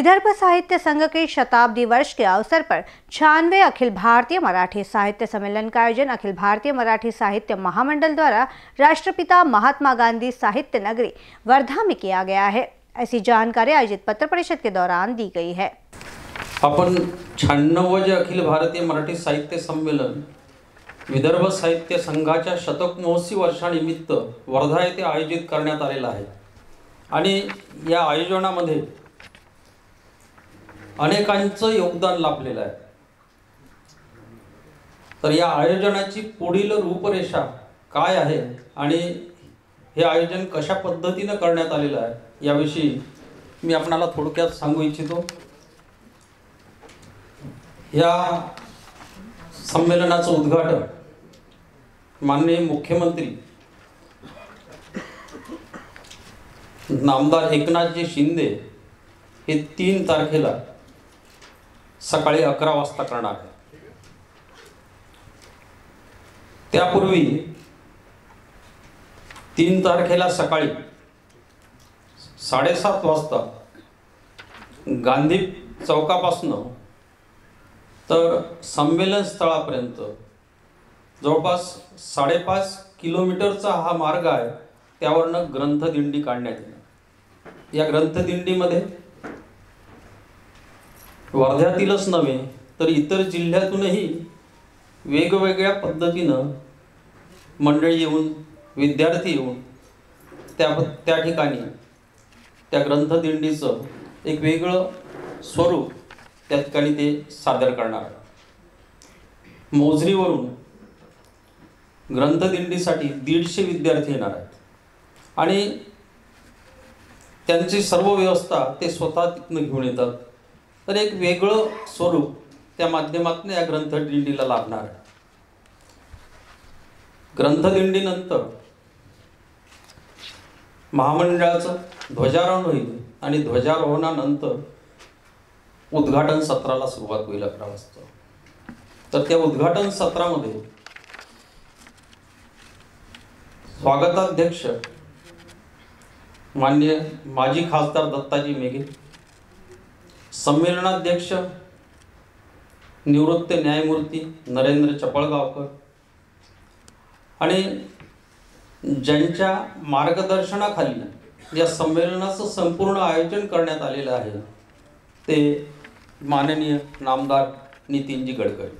विदर्भ साहित्य संघ के शताब्दी वर्ष के अवसर पर छियानवे अखिल भारतीय मराठी साहित्य सम्मेलन का आयोजन अखिल भारतीय मराठी साहित्य महामंडल द्वारा राष्ट्रपिता महात्मा गांधी साहित्य नगरी वर्धा में किया गया है। ऐसी जानकारी आयोजित पत्र परिषद के दौरान दी गई है। आपण शहाण्णवजे अखिल भारतीय मराठी साहित्य संमेलन विदर्भ साहित्य संघाच्या शतक महोत्सवी वर्षानिमित्त वर्धा येथे आयोजित करण्यात आलेलं आहे. आणि या आयोजनामध्ये अनेकांचं योगदान लाभलेलं आहे. तर या आयोजनाची पुढील रूपरेषा काय आहे आणि हे आयोजन कशा पद्धतीनं करण्यात आलेलं आहे याविषयी मी आपणाला थोडक्यात सांगू इच्छितो. या संमेलनाचं उद्घाटन माननीय मुख्यमंत्री नामदार एकनाथजी शिंदे हे तीन तारखेला सकाळी अकरा वाजता करणार आहे. त्यापूर्वी तीन तारखेला सकाळी साडेसात वाजता गांधी चौकापासनं तर संमेलन स्थळापर्यंत जवळपास साडेपाच किलोमीटरचा हा मार्ग आहे त्यावरनं ग्रंथदिंडी काढण्यात येणार. या ग्रंथदिंडीमध्ये हो. वर्ध्यातीलच नव्हे तर इतर जिल्ह्यातूनही वेगवेगळ्या पद्धतीनं मंडळी येऊन विद्यार्थी येऊन त्या त्या ठिकाणी त्या ग्रंथदिंडीचं एक वेगळं स्वरूप त्या ठिकाणी ते सादर करणार आहे मोजरीवरून ग्रंथदिंडीसाठी दीडशे विद्यार्थी येणार आहेत. आणि त्यांची सर्व व्यवस्था ते स्वतः तिथनं घेऊन येतात. तर एक वेगळं स्वरूप त्या माध्यमातून या ग्रंथदिंडीला लाभणार आहे. ग्रंथदिंडीनंतर महामंडळाचं ध्वजारोहण होईल आणि ध्वजारोहणानंतर उद्घाटन सत्राला सुरुवात होईल अकरा वाजता. तर त्या उद्घाटन सत्रामध्ये स्वागताध्यक्ष मान्य माजी खासदार दत्ताजी मेघे संमेलनाध्यक्ष निवृत्त न्यायमूर्ती नरेंद्र चपळगावकर आणि ज्यांच्या मार्गदर्शनाखाली या संमेलनाचं संपूर्ण आयोजन करण्यात आलेलं आहे ते माननीय नामदार नितीनजी गडकरी.